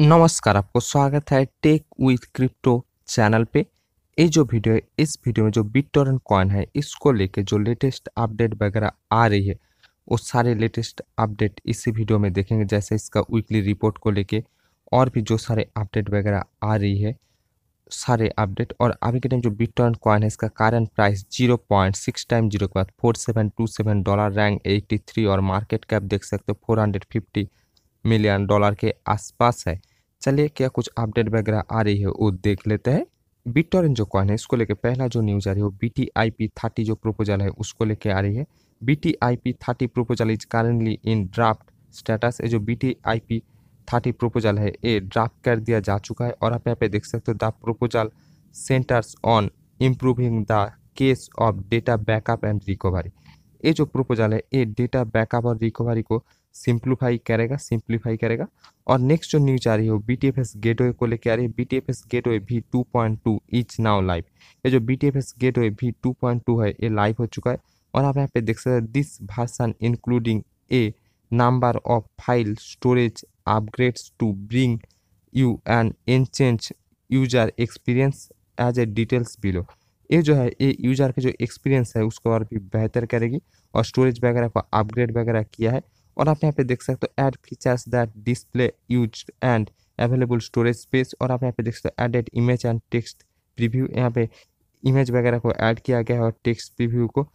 नमस्कार, आपको स्वागत है टेक विथ क्रिप्टो चैनल पे। ये जो वीडियो है, इस वीडियो में जो बिटटोरन कॉइन है, इसको लेके जो लेटेस्ट अपडेट वगैरह आ रही है, वो सारे लेटेस्ट अपडेट इसी वीडियो में देखेंगे, जैसे इसका वीकली रिपोर्ट को लेके और भी जो सारे अपडेट वगैरह आ रही है, सारे अपडेट और अभी के टाइम जो बिटटॉइन कॉइन है, इसका current price zero point six time zero के बाद four seven two seven dollar rank eighty three और मार्केट कैप देख सकते हो four hundred fifty million dollar के आसपास है। चलिए क्या कुछ अपडेट वगैरह आ रही है, वो देख लेते हैं। बिटटॉरेंट जो कॉइन है, इसको लेके पहला जो न्यूज़ आ रही है, वो B T I P thirty जो प्रोपोजल है, उसको लेके आ रही है। B T I P thirty proposal is currently in draft status ये जो B T I P thirty proposal है, ये ड्राफ्ट कर दिया जा चुका है और आप यहाँ पे देख सकते हो the proposal centers on improving the case of data backup and recovery ये जो प्रोपोजल है, ये डेटा बैकअप और रिकवरी को सिंप्लीफाई करेगा सिंप्लीफाई करेगा। और नेक्स्ट जो न्यूज़ आ रही है वो B T F S gateway को लेकर आ रही है। B T F S gateway भी two point two is now live ये जो B T F S gateway भी टू पॉइंट टू है, ये लाइव हो चुका है। और आप यहाँ पे देख सकते हैं दिस भाषण including a number of file storage upgrades to bring you an enhanced user experience as a details below ये जो है, ये यूज़र का जो एक्सपीरियंस है, उसको और भी बेहतर करेगी। और स्टोरेज वगैरह को अपग्रेड वगैरह किया है। और आप यहाँ पे देख सकते हो add features that display use and available storage space और आप यहाँ पे देख सकते हो added image and text preview यहाँ पे इमेज वगैरह को ऐड किया गया है और टेक्स्ट प्रीव्यू को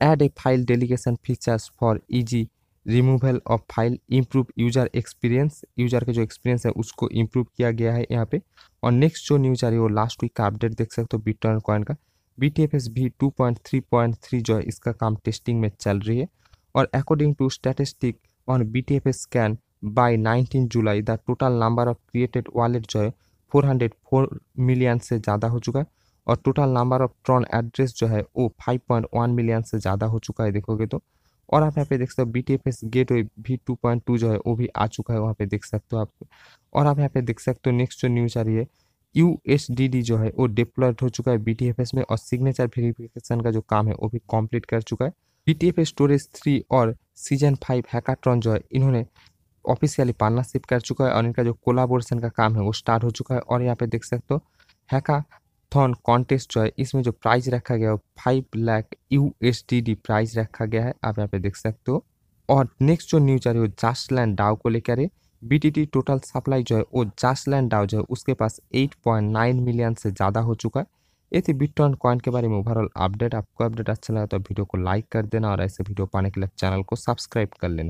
add a file delegation features for easy removal of file improve user experience user का जो एक्सपीरियंस है उसको इम्प्रूव किया गया है यहाँ पे। और नेक्स्ट जो न्यूज़ आ रही है वो लास्ट वीक का अपडेट देख सकते हो बिटकॉइन कॉइन का। बी टी एफ़ एस भी two point three point three जो है इसका काम टेस्टिंग में चल रही है। और according to statistic F S scan by nineteen July the total number of created wallet जो है फोर हंड्रेड फोर मिलियन से ज़्यादा हो चुका है और total number of Tron address जो है वो फाइव पॉइंट वन मिलियन से ज़्यादा हो चुका है, देखोगे तो। और आप यहाँ पे देख सकते हो B T F S gate भी टू पॉइंट टू जो है वो भी आ चुका है, वहाँ पे देख सकते हो आप। और आप यहाँ पे देख सकते हो नेक्स्ट जो न्यूज़ आ रही है यू एस डी डी जो है वो डिप्लॉयड हो चुका है बी टी एफ़ एस में और सिग्नेचर वेरिफिकेशन का जो काम है वो भी कंप्लीट कर चुका है। B T F S storage three और सीज़न फाइव हैकाट्रॉन जो है, इन्होंने ऑफिशियली पार्टनरशिप कर चुका है और इनका जो कोलाबोरेशन का काम है, वो स्टार्ट हो चुका है। और यहाँ पे देख सकते हो हैकाथॉन कॉन्टेस्ट जो है, इसमें जो प्राइज रखा गया है five lakh U S prize रखा गया है। आप यहाँ पे देख सकते हो। और नेक्स्ट जो न्यूज़ आ रही है, वो जास्ट लैंड डाउ को लेकर है। बीटीटी टोटल सप्लाई जो है, वो जास्ट लैंड डाउ जो है, उसके पास 8.9 मिलियन से ज़्यादा हो चुका है। ये थी कॉइन के बारे में। ओवरऑल अपडेट आपको अपडेट अच्छा लगा तो वीडियो को लाइक कर देना और ऐसे वीडियो पाने के लिए चैनल को सब्सक्राइब कर लेना।